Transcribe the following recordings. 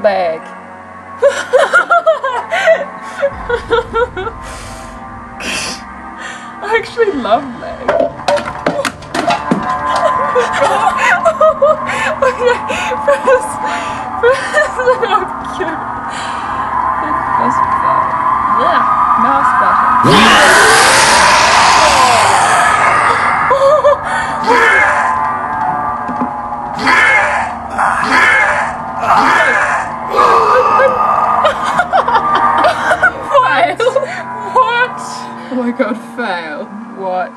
leg. I actually love leg. okay, first, oh, cute. First, yeah, mouse god, fail. What?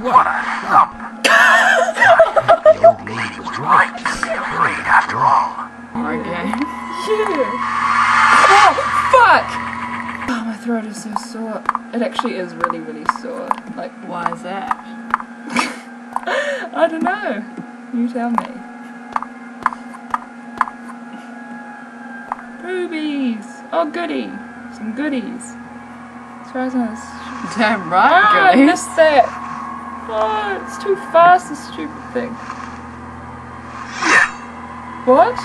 What a thump! the old lady was right. Great after all. Okay. Yeah. Oh, fuck! Oh, my throat is so sore. It actually is really, really sore. Like, Why is that? I don't know. You tell me. Boobies! Oh, goody! Some goodies. As Damn Ah, right, I missed that! Oh, it's too fast, this stupid thing. What?